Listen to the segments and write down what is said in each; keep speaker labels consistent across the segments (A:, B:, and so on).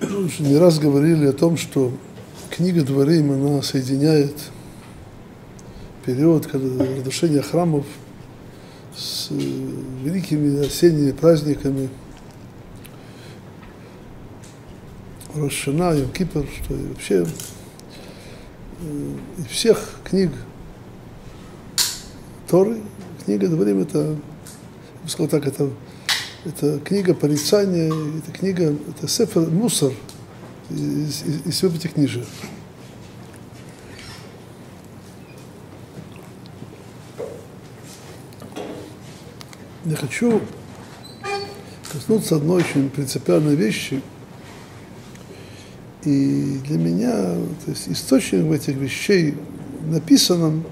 A: Уже не раз говорили о том, что книга Дворим, она соединяет период когда разрушения храмов с великими осенними праздниками. Рошана, Йом Кипр, что и вообще из всех книг Торы, книга Дворим это, я бы сказал так, это, это книга порицания, это книга, это сефер мусор из, из, из всего пятикнижия. Я хочу коснуться одной очень принципиальной вещи. И для меня то есть источник этих вещей написанном,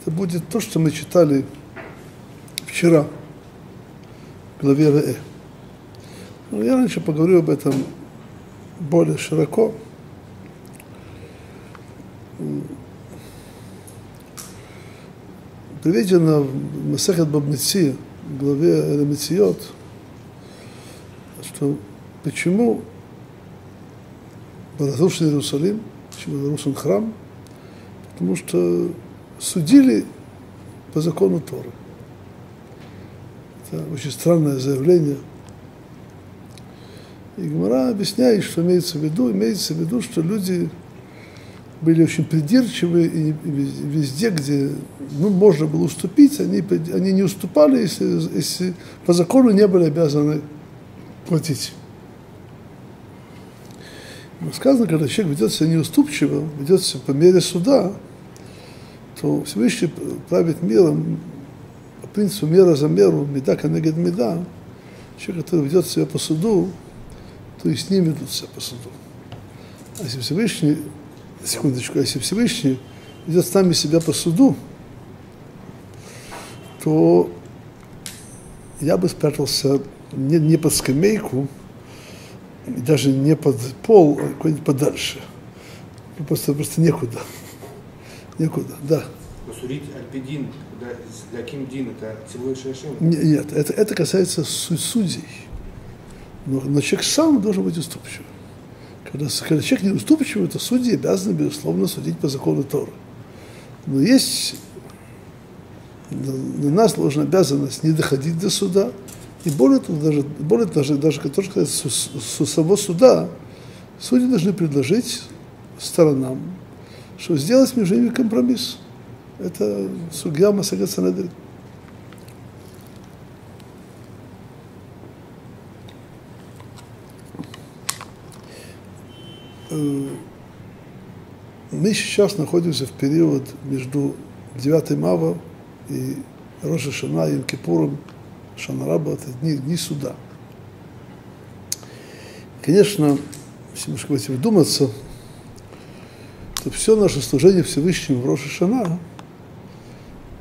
A: это будет то, что мы читали вчера главе Ре. Но я раньше поговорю об этом более широко. Приведено в Масахат Бабмеци, в главе Эрамециот, что почему был разрушен Иерусалим, почему разрушен храм, потому что судили по закону Торы. Это очень странное заявление. И Гмара объясняет, что имеется в виду, имеется в виду, что люди были очень придирчивы, и везде, где ну, можно было уступить, они, они не уступали, если, если по закону не были обязаны платить. Но сказано, когда человек ведет себя неуступчиво, ведет себя по мере суда, то Всевышний правит миром принципу мера за меру, меда канегет меда, человек, который ведет себя по суду, то и с ним ведут себя по суду. А если Всевышний секундочку, если Всевышний ведет с нами себя по суду, то я бы спрятался не, не под скамейку, даже не под пол, а куда-нибудь подальше. Ну, просто, просто некуда. Некуда, да.
B: Посудить альпидин,
A: Нет, это, это касается судей. Но, но человек сам должен быть уступчивым. Когда, когда человек неуступчивый, то судьи обязаны, безусловно, судить по закону Торы. Но есть на нас ложна обязанность не доходить до суда, и более того, даже, более даже, даже сказать, с, с самого суда, судьи должны предложить сторонам, что сделать между ними компромисс. Это судья Масагат Санедрин. Э, мы сейчас находимся в период между 9 Мава и Роша Шана и Кипуром, Шанараба, это дни, дни суда. Конечно, если немножко в вдуматься, то все наше служение Всевышнему в Роша Шана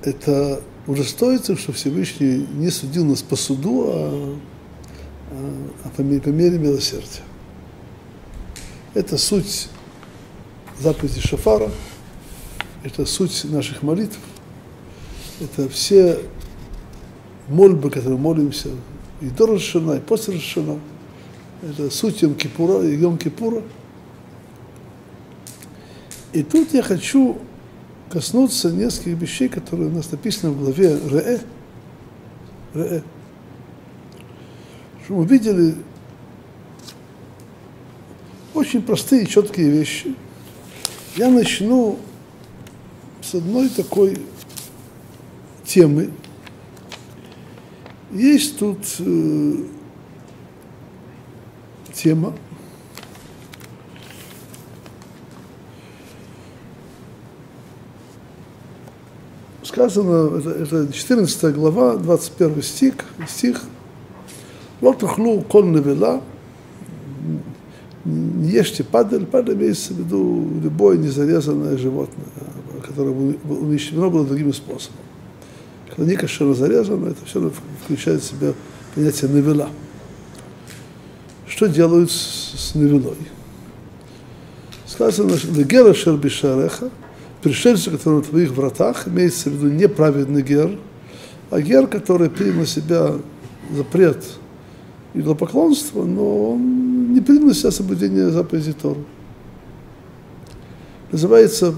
A: это уже стоится, что Всевышний не судил нас по суду, а, а, а по, по мере милосердия. Это суть заповеди Шафара, это суть наших молитв, это все мольбы, которые молимся и до Рашана, и после Рашана. Это суть Йом Кипура и Йом Кипура. И тут я хочу коснуться нескольких вещей, которые у нас написаны в главе Ре. Ре. Что мы видели очень простые, четкие вещи. Я начну с одной такой темы. Есть тут э, тема, сказано, это, это 14 глава, 21 стих, стих, вот ухлу кол невела, не ешьте падаль, падаль имеется в виду любое незарезанное животное, которое умещено было другим способом. Когда не кошерно зарезано, это все включает в себя понятие навела. Что делают с, навелой? Сказано, что легера шербишареха, пришельцы, которые на твоих вратах, имеется в виду неправедный гер, а гер, который принял на себя запрет идолопоклонства, но он не принял себя соблюдение заповеди Торы. Называется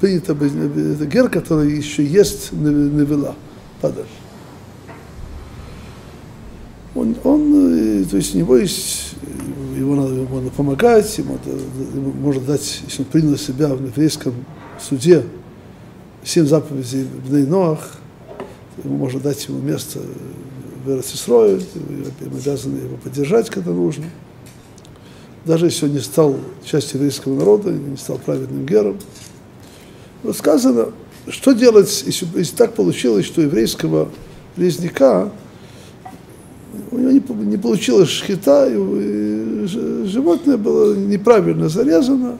A: принято это гер, который еще ест навела, падаль. Он, он, то есть у него есть, его надо, ему помогать, ему, ему можно дать, если он принял себя в еврейском суде, семь заповедей в Ноах, можно дать ему место в Иерусалиме, мы обязаны его поддержать, когда нужно. Даже если он не стал частью еврейского народа, не стал праведным гером. Но сказано, что делать, если, если так получилось, что еврейского резника у него не, не получилось шхита, и, и животное было неправильно зарезано,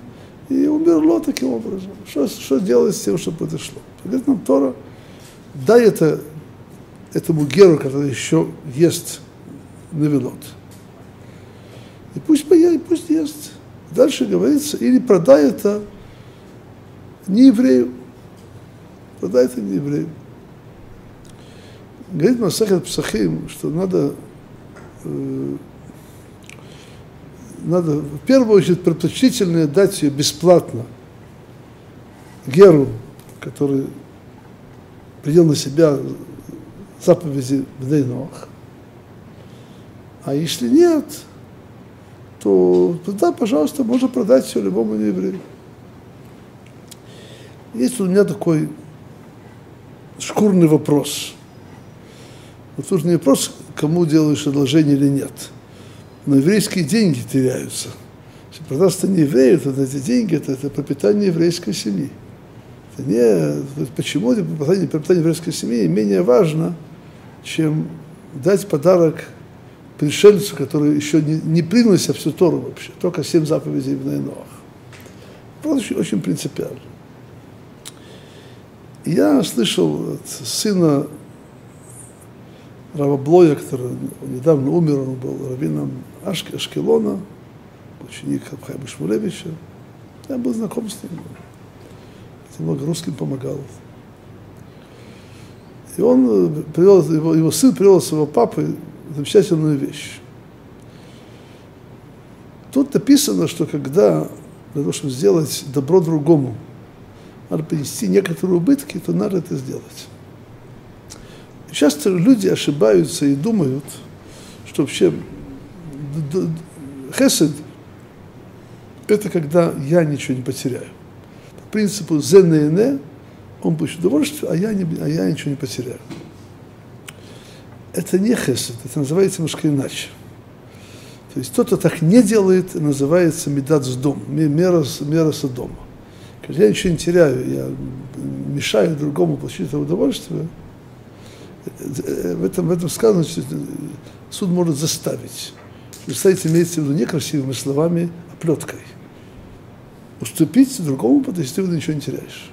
A: и умерло таким образом. Что, что делать с тем, что произошло? Говорит нам Тора, дай это этому геру, который еще ест навелот. И пусть поест, пусть ест. Дальше говорится, или продай это не еврею. Продай это не еврею. Говорит Масахат Псахим, что надо, э, надо в первую очередь предпочтительно дать ее бесплатно геру, который принял на себя заповеди Бдейнох. А если нет, то да, пожалуйста, можно продать все любому еврею. Есть у меня такой шкурный вопрос. Вот тут не вопрос, кому делаешь одолжение или нет. Но еврейские деньги теряются. Если продаст не еврею, то эти деньги это, это пропитание еврейской семьи. Это не, почему пропитание, пропитание еврейской семьи менее важно, чем дать подарок пришельцу, который еще не, не принял себя всю Тору вообще, только семь заповедей в Ноах. Это очень, очень принципиально. Я слышал от сына Рава Блоя, который недавно умер, он был раввином Ашк, Ашкелона, ученик Абхайма Шмулевича. Я был знаком с ним. Много русским помогал. И он привел, его, его сын привел своего папы замечательную вещь. Тут написано, что когда для того, чтобы сделать добро другому, надо принести некоторые убытки, то надо это сделать. Часто люди ошибаются и думают, что вообще хесед – это когда я ничего не потеряю. По принципу ЗНН он получит удовольствие, а я, не, а я ничего не потеряю. Это не хесед, это называется немножко иначе. То есть кто-то так не делает, называется медат с дом, мера, мера с. Когда я ничего не теряю, я мешаю другому получить это удовольствие, в этом, в этом сказано, что суд может заставить. Заставить имеется в виду не красивыми словами, а плеткой. Уступить другому, потому что ты ничего не теряешь.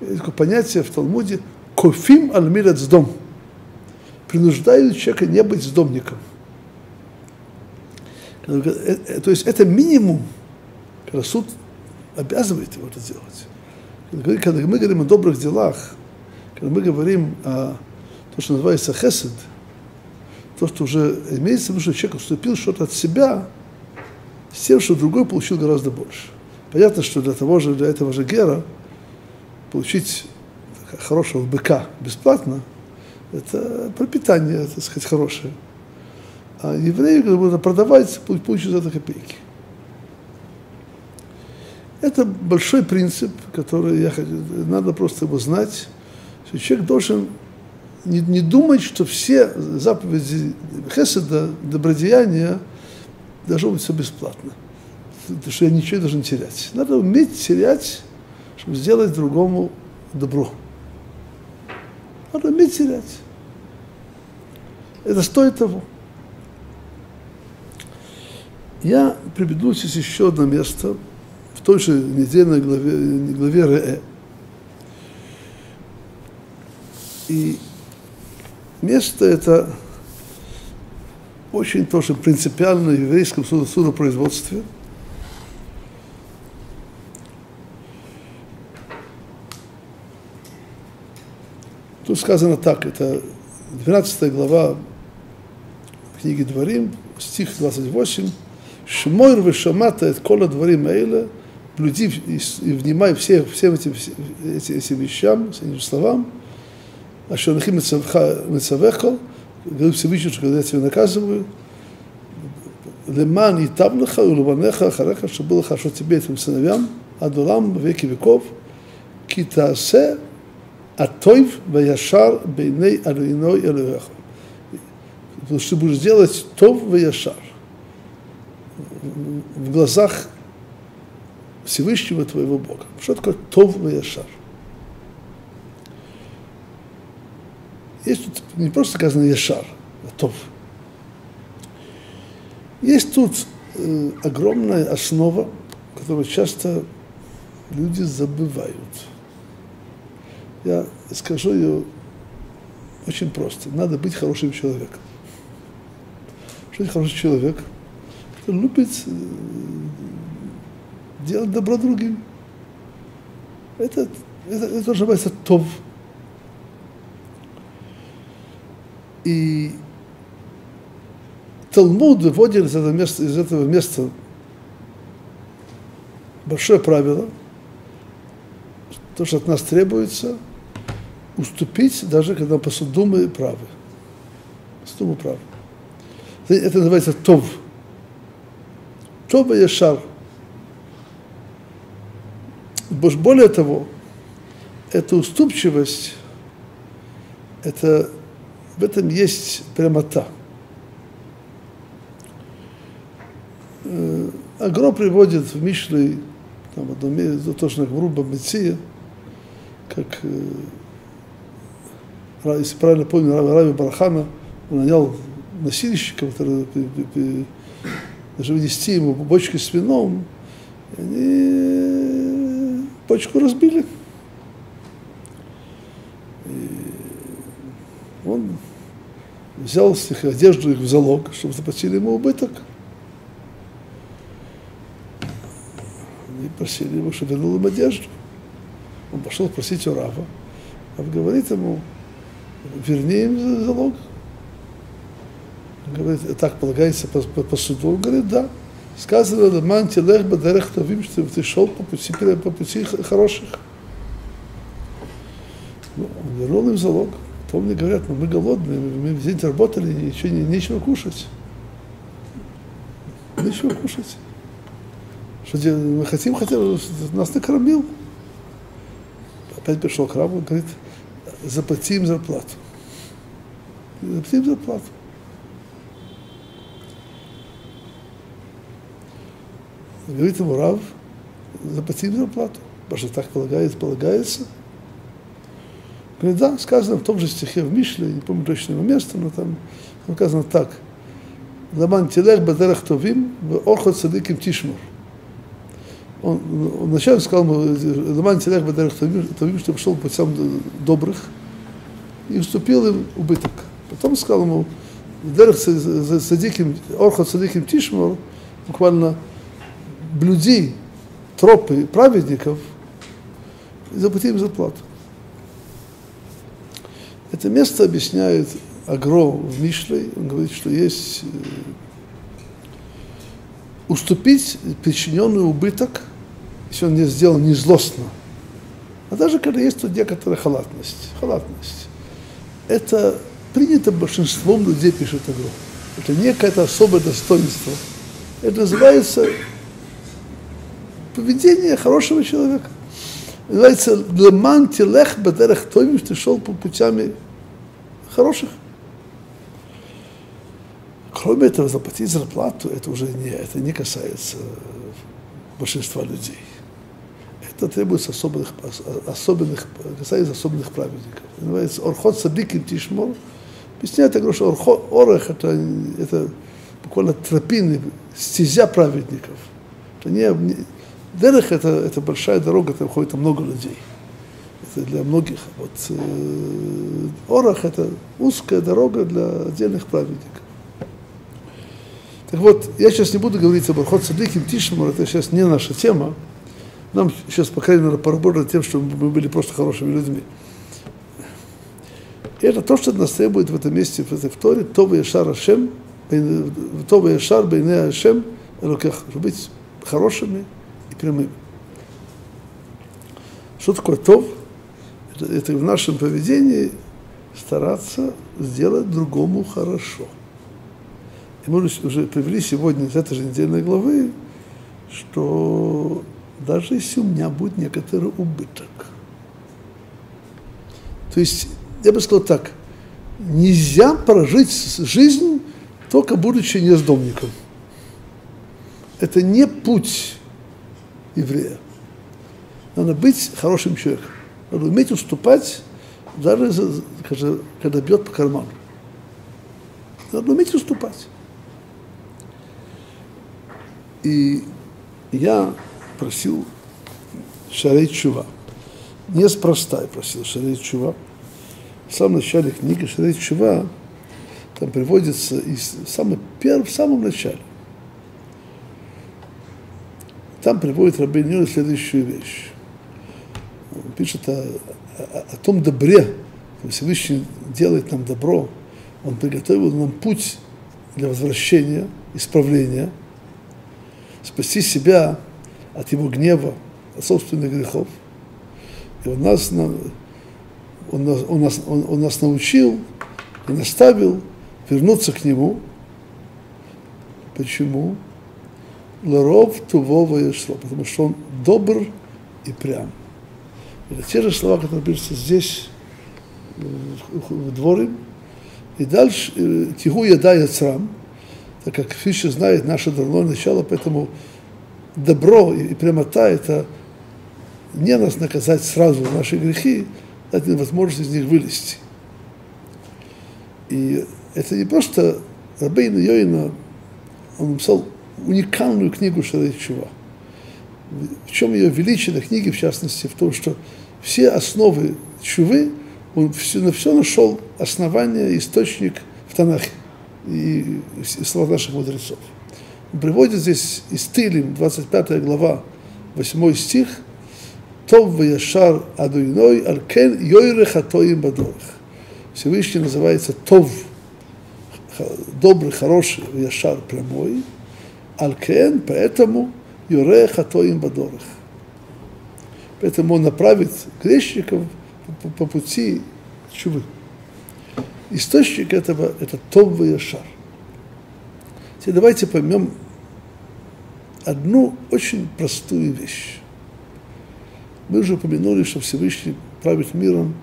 A: Есть такое понятие в Талмуде «кофим аль дом» принуждают человека не быть сдомником. Э, э, то есть это минимум, когда суд обязывает его это делать. Когда мы говорим о добрых делах, когда мы говорим о том, что называется хесед, то, что уже имеется в виду, что человек уступил что-то от себя, с тем, что другой получил гораздо больше. Понятно, что для того же, для этого же гера получить хорошего быка бесплатно, это пропитание, так сказать, хорошее. А евреи, когда будут продавать, получат за это копейки. Это большой принцип, который я хочу, надо просто его знать, что человек должен не, не думать, что все заповеди Хеседа, добродеяния, должно быть все бесплатно. Что я ничего не должен терять. Надо уметь терять, чтобы сделать другому добро. Надо уметь терять. Это стоит того. Я приведу сейчас еще одно место в той же недельной главе, главе Ре. И место это очень тоже принципиально в еврейском судопроизводстве – Тут сказано так, это 12 глава книги Дворим, стих 28, «Шмойр вешамата et кола дворим эйла», блюди и, внимай все, всем этим, эти, этим вещам, этим словам, а что нахим мецавеха, говорит Всевышний, что когда я тебя наказываю, леман и таблаха, и лубанеха, хареха, чтобы было хорошо тебе, этим сыновьям, адулам, веки веков, китасе, атойв, ваяшар, бейней, алиной, элевеха. Потому что ты будешь делать тов, ваяшар. В глазах Всевышнего твоего Бога. Что такое Тов Ваяшар? Есть тут не просто сказано Яшар, а Тов. Есть тут э, огромная основа, которую часто люди забывают. Я скажу ее очень просто. Надо быть хорошим человеком. Что это хороший человек? Который любит э, делать добро другим. Это, это, это называется тов. И Талмуд выводит из этого места, из этого места большое правило, то, что от нас требуется, уступить, даже когда по суду мы правы. Суду мы правы. Это называется тов. Това и шар. Более того, эта уступчивость, это, в этом есть прямота. Агро приводит в Мишле, там, месте, точно в Руба Меция, как, если правильно помню, Рави Барахана, он нанял носильщиков, которые даже вынести ему бочки с вином, и они бочку разбили. Он взял с них одежду их в залог, чтобы заплатили ему убыток. Они просили его, чтобы вернул им одежду. Он пошел просить у Рава. Рав говорит ему, верни им залог. Он говорит, так полагается по, по, по суду? Он говорит, да. Сказано, Ламан телех бадарех что ты шел по пути, по пути хороших. Ну, он вернул им залог. Потом мне говорят, ну, мы голодные, мы весь день работали, ничего, не, нечего кушать. Нечего кушать. Что мы хотим, хотим, нас накормил. Опять пришел к рабу, говорит, заплатим зарплату. Заплатим зарплату. Говорит ему Рав, заплатим зарплату. Потому что так полагается, полагается. Говорит, да, сказано в том же стихе в Мишле, не помню точного места, но там, там сказано так. Ламан телех бадерах товим, в орхот садиким тишмур. Он, он вначале сказал ему, Ламан телех бадерах товим, чтобы шел по путям добрых, и уступил им убыток. Потом сказал ему, Дерах садиким, орхот садиким тишмур, буквально блюди тропы праведников и заплати им зарплату. Это место объясняет Агро в Мишле. Он говорит, что есть уступить причиненный убыток, если он не сделал не. А даже когда есть тут некоторая халатность. Халатность. Это принято большинством людей, пишет Агро. Это не какое-то особое достоинство. Это называется поведение хорошего человека. Называется «Леман телех бадерех тоймиш» ты шел по путями хороших. Кроме этого, заплатить зарплату, это уже не, это не касается большинства людей. Это требуется особенных, особенных, касается особенных праведников. Называется «Орхот садикин тишмор». Объясняет, я говорю, что орах это, это буквально тропины, стезя праведников. Это не, Дерех это, это большая дорога, там ходит много людей. Это для многих. Вот э, Орах это узкая дорога для отдельных праведников. Так вот, я сейчас не буду говорить об Архот Садиким Тишмур, это сейчас не наша тема. Нам сейчас, по крайней мере, поработать тем, что мы были просто хорошими людьми. И это то, что нас требует в этом месте, в этой вторе, Това Яшар Ашем, Това Яшар Бейне Ашем чтобы быть хорошими и прямыми. Что такое тов? Это, это в нашем поведении стараться сделать другому хорошо. И мы уже привели сегодня из этой же недельной главы, что даже если у меня будет некоторый убыток. То есть, я бы сказал так, нельзя прожить жизнь, только будучи нездомником. Это не путь еврея. Надо быть хорошим человеком. Надо уметь уступать, даже когда, когда бьет по карману. Надо уметь уступать. И я просил Шарей Чува. Неспроста я просил Шарей Чува. В самом начале книги Шарей Чува там приводится из самый перв, в самом начале. Там приводит Рабин следующую вещь. Он пишет о, о, о том добре, Всевышний делает нам добро. Он приготовил нам путь для возвращения, исправления, спасти себя от его гнева, от собственных грехов. И он нас, он он нас, он, он нас научил и наставил вернуться к нему. Почему? Ларов тувова яшло, потому что он добр и прям. Это те же слова, которые пишутся здесь, в дворе. И дальше, тиху еда яцрам, так как Фишер знает наше дурное начало, поэтому добро и прямота – это не нас наказать сразу за наши грехи, дать нам возможность из них вылезти. И это не просто Рабейна Йоина, он написал уникальную книгу Шарей Чува. В чем ее величие на книге, в частности, в том, что все основы Чувы, он все, на все нашел основание, источник в Танахе и, и слова наших мудрецов. Он приводит здесь из Тилим, 25 глава, 8 стих, Тов Ваяшар Адуиной, Алкен Йойре Хатоим Бадорах. Всевышний называется Тов, добрый, хороший, Яшар, прямой, Алкен, поэтому Юре Хатоим Бадорах. Поэтому он направит грешников по, по пути чувы. Источник этого – это Тов Яшар. Теперь давайте поймем одну очень простую вещь. Мы уже упомянули, что Всевышний правит миром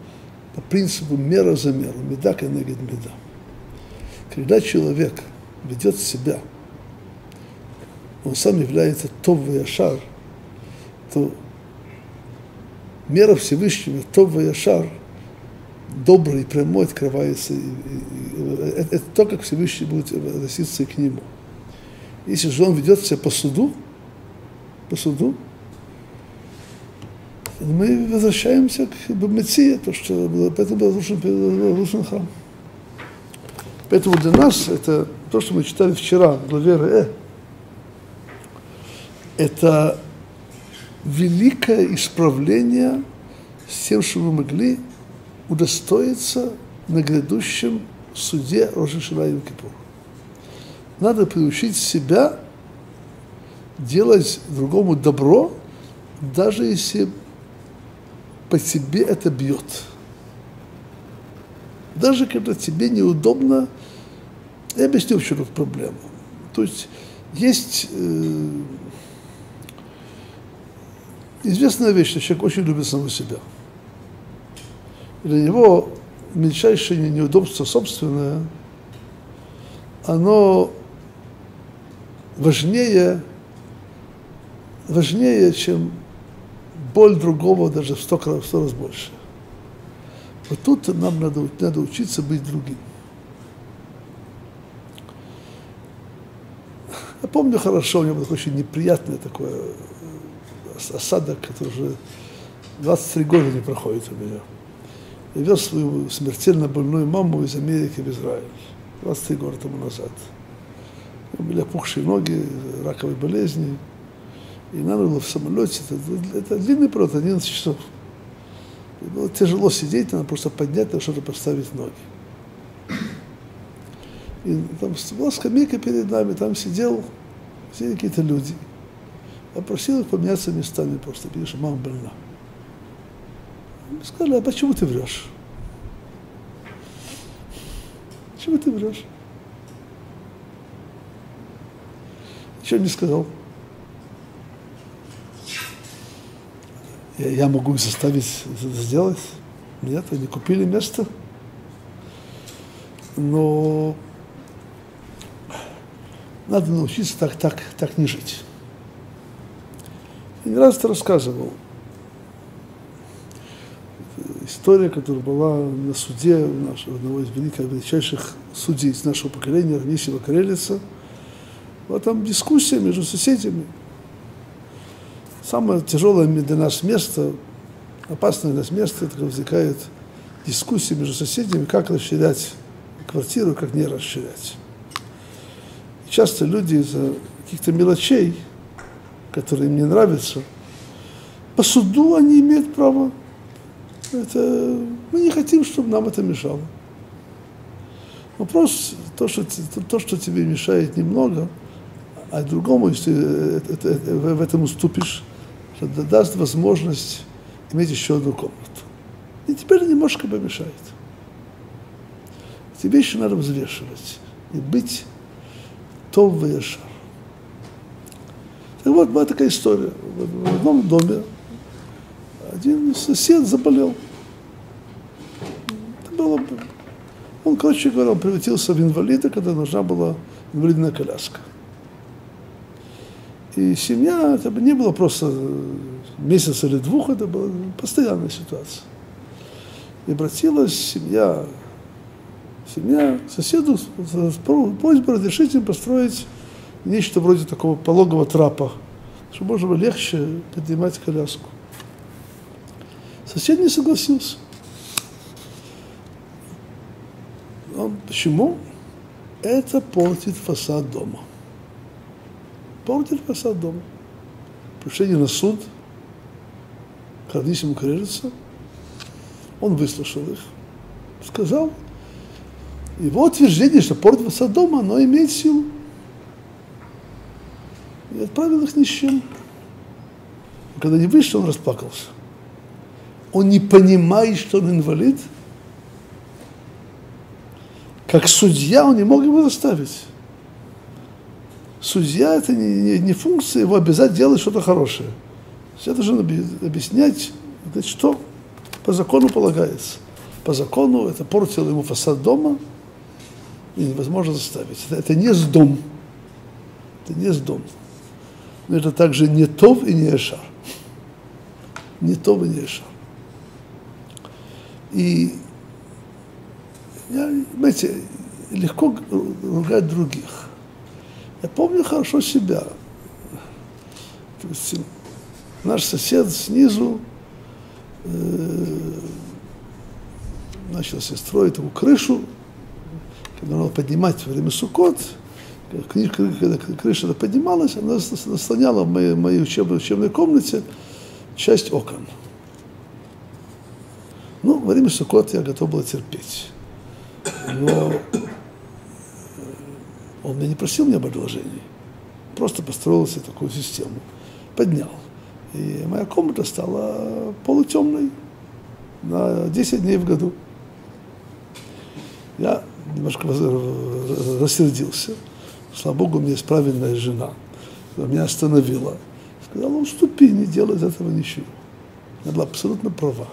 A: по принципу мера за меру, меда конегет меда. Когда человек ведет себя, он сам является топ яшар, то мера Всевышнего, топ яшар, добрый и прямой открывается. И, и, и, это, это то, как Всевышний будет относиться к нему. Если же он ведет себя по суду, по суду, мы возвращаемся к Бамеции, то, что было, поэтому был разрушен, разрушен храм. Поэтому для нас это то, что мы читали вчера в главе Ре, это великое исправление с тем, что мы могли удостоиться на грядущем суде Рожешина и Кипур. Надо приучить себя делать другому добро, даже если по тебе это бьет. Даже когда тебе неудобно, я объясню, в чем проблема. То есть есть э, известная вещь, что человек очень любит самого себя. И для него мельчайшее неудобство собственное, оно важнее, важнее, чем боль другого даже в сто, в сто раз больше. Вот тут нам надо, надо учиться быть другим. Я помню хорошо, у меня было очень неприятное такое осадок, который уже 23 года не проходит у меня. Я вез свою смертельно больную маму из Америки в Израиль 23 года тому назад. У меня были опухшие ноги, раковые болезни. И надо было в самолете, это, это длинный полет, 11 часов. И было тяжело сидеть, надо просто поднять, надо что-то поставить ноги. И там была скамейка перед нами, там сидел, сидели какие-то люди. Я просил их поменяться местами просто, потому что мама больна. Сказали, а почему ты врешь? Почему ты врешь? Ничего не сказал. Я, я могу их заставить это сделать. Нет, они купили место. Но надо научиться так, так, так не жить. И не раз это рассказывал. История, которая была на суде у нашего, одного из великих, величайших судей из нашего поколения, Равнисила Карелица. Была там дискуссия между соседями. Самое тяжелое для нас место, опасное для нас место, это когда возникает дискуссия между соседями, как расширять квартиру, как не расширять. И часто люди из-за каких-то мелочей, которые им не нравятся, по суду они имеют право. Это, мы не хотим, чтобы нам это мешало. Вопрос, то, что, то, что тебе мешает немного, а другому, если в этом уступишь, что даст возможность иметь еще одну комнату. И теперь немножко помешает. Тебе еще надо взвешивать и быть том вешар. Так вот, была такая история. В одном доме один сосед заболел. Это было, он, короче говоря, он превратился в инвалида, когда нужна была инвалидная коляска. И семья, это не было просто месяц или двух, это была постоянная ситуация. И обратилась семья семья, соседу с просьбой разрешить им построить нечто вроде такого пологого трапа, чтобы можно было легче поднимать коляску. Сосед не согласился. Он, почему? Это портит фасад дома. Портит фасад дома. Пришли на суд, к Равнисиму Карелица, он выслушал их, сказал, его утверждение, что портит Содома, оно имеет силу. И отправил их ни с чем. Когда не вышел, он расплакался. Он не понимает, что он инвалид. Как судья он не мог его заставить. Судья это не, не, не функция его обязать делать что-то хорошее. Все должен объяснять, говорить, что по закону полагается. По закону это портило ему фасад дома – и невозможно заставить. Это, это не с дом. Это не с дом. Но это также не тов и не эшар. Не тов и не эшар. И я, знаете, легко ругать других. Я помню хорошо себя. То есть наш сосед снизу э, начал себе строить такую крышу когда надо поднимать во время сукот, книжка, когда крыша поднималась, она заслоняла в моей, моей учебной, учебной комнате часть окон. Ну, во время сукот я готов был терпеть. Но э, он меня не просил мне об одолжении. Просто построил себе такую систему. Поднял. И моя комната стала полутемной на 10 дней в году. Я немножко рассердился. Слава Богу, у меня есть правильная жена. Она меня остановила. Сказала, уступи, не делай из этого ничего. Она была абсолютно права.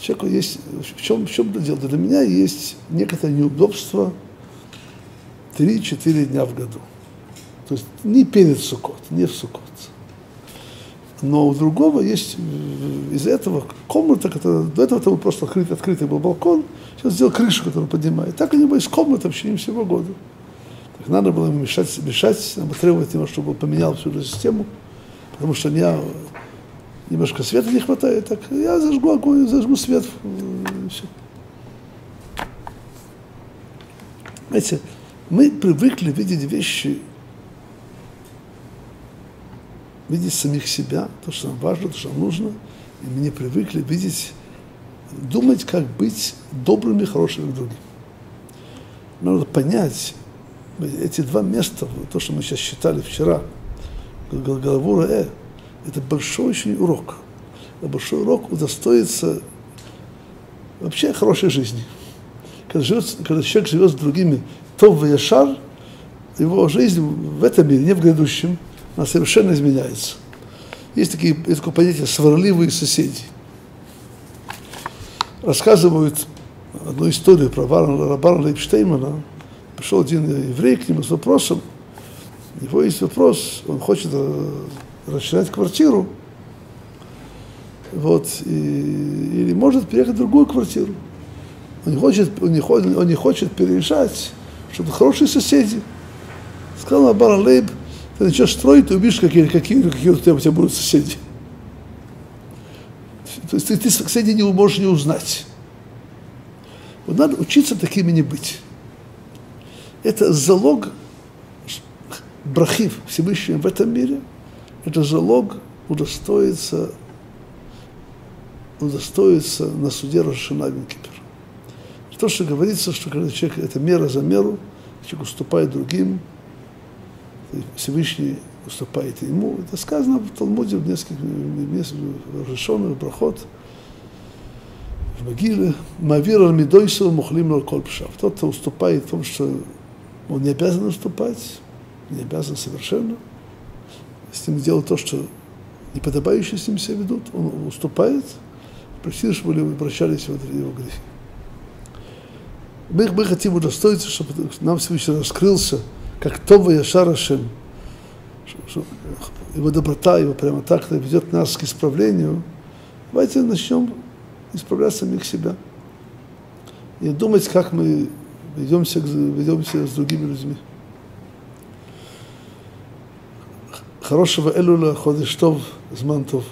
A: Человеку есть, в чем, в чем дело? Для меня есть некоторое неудобство 3-4 дня в году. То есть не перед Сукот, не в Сукот. Но у другого есть э, из этого комната, которая до этого там просто открытый, открытый был балкон, сейчас сделал крышу, которую поднимает. Так у него есть комната в течение всего года. Так надо было ему мешать, мешать надо требовать его, чтобы он поменял всю эту систему, потому что у меня немножко света не хватает, так я зажгу огонь, зажгу свет, и все. Знаете, мы привыкли видеть вещи видеть самих себя, то, что нам важно, то, что нам нужно. И мы не привыкли видеть, думать, как быть добрыми, хорошими к другим. надо понять эти два места, то, что мы сейчас считали вчера, Галавура Э, это большой очень урок. Большой урок удостоится вообще хорошей жизни. Когда, живет, когда человек живет с другими, то в Яшар, его жизнь в этом мире, не в грядущем, она совершенно изменяется. Есть, такие, есть такое понятие сварливые соседи. Рассказывают одну историю про Рабана Лейпштеймана. Пришел один еврей к нему с вопросом. У него есть вопрос, он хочет э, расширять квартиру, вот, и, или может переехать в другую квартиру. Он не хочет, он не хочет, он не хочет переезжать, чтобы хорошие соседи. Сказал Абар Лейб, ты начнешь строить, ты увидишь, какие, какие, какие у тебя, у тебя будут соседи. То есть ты, ты соседей не можешь не узнать. Вот надо учиться такими не быть. Это залог брахив Всевышнего в этом мире, это залог удостоиться, удостоиться на суде Рошана Кипр. То, что говорится, что когда человек, это мера за меру, человек уступает другим, Всевышний уступает ему. Это сказано в Талмуде в нескольких местах, в Решонах, в Брахот, в могиле. Мавир Мидойсу Мухлим Лалколь Пшав. Тот, кто уступает в том, что он не обязан уступать, не обязан совершенно, с ним делать то, что неподобающие с ним себя ведут, он уступает, просили, чтобы люди обращались в его грехи. Мы, мы хотим удостоиться, чтобы нам Всевышний раскрылся, как Това Яшарашем, его доброта, его прямо так ведет нас к исправлению. Давайте начнем исправлять самих себя. И думать, как мы ведемся, ведемся с другими людьми. хорошего Элула, Ходыштов, Змантов.